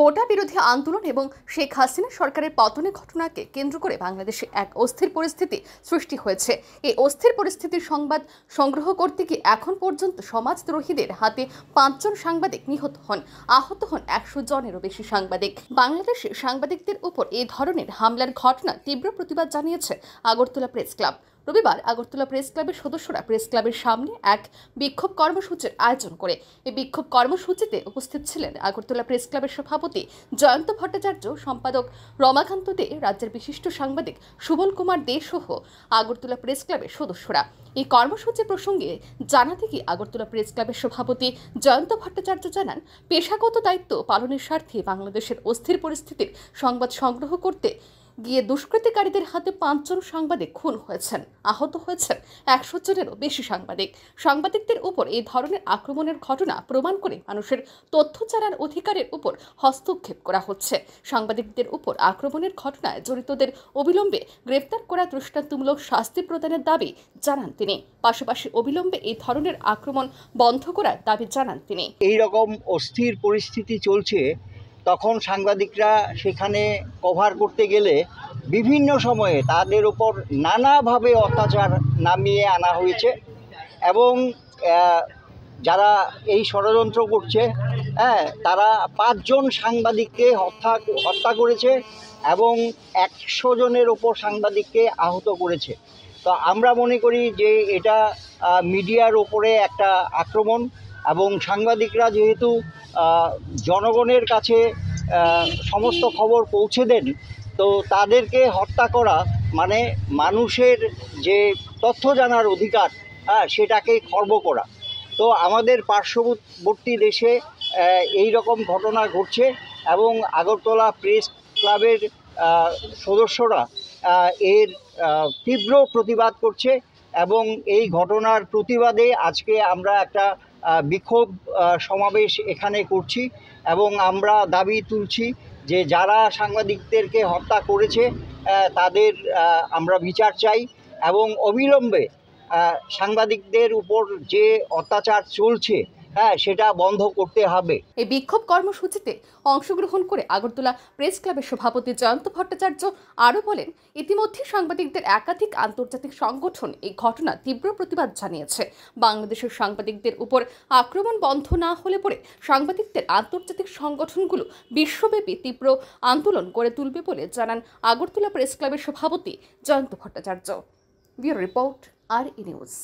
কোটা বিরোধী আন্দোলন এবং শেখ হাসিনা সরকারের পতনের ঘটনাকে কেন্দ্র করে বাংলাদেশে এক অস্থির পরিস্থিতি সৃষ্টি হয়েছে। এই অস্থির পরিস্থিতির সংবাদ সংগ্রহ করতে গিয়ে এখন পর্যন্ত সমাজদ্রোহীদের হাতে পাঁচজন সাংবাদিক নিহত হন, আহত হন একশো জনেরও বেশি সাংবাদিক। বাংলাদেশে সাংবাদিকদের উপর এই ধরনের হামলার ঘটনা তীব্র প্রতিবাদ জানিয়েছে আগরতলা প্রেস ক্লাব। রবিবার আগরতলা প্রেস ক্লাবের সদস্যরা প্রেস ক্লাবের সামনে এক বিক্ষোভ কর্মসূচির আয়োজন করে। এই বিক্ষোভ কর্মসূচিতে উপস্থিত ছিলেন আগরতলা প্রেস ক্লাবের সভাপতি জয়ন্ত ভট্টাচার্য, সম্পাদক রমাকান্ত দে, রাজ্যের বিশিষ্ট সাংবাদিক সুবল কুমার দে সহ আগরতলা প্রেস ক্লাবের সদস্যরা। এই কর্মসূচি প্রসঙ্গে জানাতে গিয়ে আগরতলা প্রেস ক্লাবের সভাপতি জয়ন্ত ভট্টাচার্য জানান, পেশাগত দায়িত্ব পালনের স্বার্থে বাংলাদেশের অস্থির পরিস্থিতির সংবাদ সংগ্রহ করতে গিয়ে দুষ্কৃতিকারীদের হাতে পাঁচজন সাংবাদিক খুন হয়েছেন। আহত হয়েছেন একশো জনেরও বেশি সাংবাদিক। সাংবাদিকদের উপর এই ধরনের আক্রমণের ঘটনা প্রমাণ করে মানুষের তথ্য জানার অধিকারের উপর হস্তক্ষেপ করা হচ্ছে। সাংবাদিকদের উপর আক্রমণের ঘটনায় জড়িতদের অবিলম্বে গ্রেপ্তার করা দৃষ্টান্তমূলক শাস্তি প্রদানের দাবি জানান তিনি। পাশাপাশি অবিলম্বে এই ধরনের আক্রমণ বন্ধ করার দাবি জানান তিনি। এই রকম অস্থির পরিস্থিতি চলছে তখন সাংবাদিকরা সেখানে কভার করতে গেলে বিভিন্ন সময়ে তাদের ওপর নানাভাবে অত্যাচার নামিয়ে আনা হয়েছে এবং যারা এই ষড়যন্ত্র করছে হ্যাঁ তারা পাঁচজন সাংবাদিককে হত্যা হত্যা করেছে এবং একশো জনের ওপর সাংবাদিককে আহত করেছে। তো আমরা মনে করি যে এটা মিডিয়ার ওপরে একটা আক্রমণ। এবং সাংবাদিকরা যেহেতু জনগণের কাছে সমস্ত খবর পৌঁছে দেন, তো তাদেরকে হত্যা করা মানে মানুষের যে তথ্য জানার অধিকার হ্যাঁ সেটাকে খর্ব করা। তো আমাদের পার্শ্ববর্তী দেশে এই রকম ঘটনা ঘটছে এবং আগরতলা প্রেস ক্লাবের সদস্যরা এর তীব্র প্রতিবাদ করছে এবং এই ঘটনার প্রতিবাদে আজকে আমরা একটা বিক্ষোভ সমাবেশ এখানে করছি এবং আমরা দাবি তুলছি যে যারা সাংবাদিকদেরকে হত্যা করেছে তাদের আমরা বিচার চাই এবং অবিলম্বে সাংবাদিকদের উপর যে অত্যাচার চলছে হ্যাঁ সেটা বন্ধ করতে হবে। এই বিক্ষোভ কর্মসূচিতে অংশগ্রহণ করে আগরতলা প্রেস ক্লাবের সভাপতি জয়ন্ত ভট্টাচার্য আরও বলেন, ইতিমধ্যে সাংবাদিকদের একাধিক আন্তর্জাতিক সংগঠন এই ঘটনা তীব্র প্রতিবাদ জানিয়েছে। বাংলাদেশের সাংবাদিকদের উপর আক্রমণ বন্ধ না হলে পরে সাংবাদিকদের আন্তর্জাতিক সংগঠনগুলো বিশ্বব্যাপী তীব্র আন্দোলন গড়ে তুলবে বলে জানান আগরতলা প্রেস ক্লাবের সভাপতি জয়ন্ত ভট্টাচার্য। ব্যুরো রিপোর্ট, আর ই নিউজ।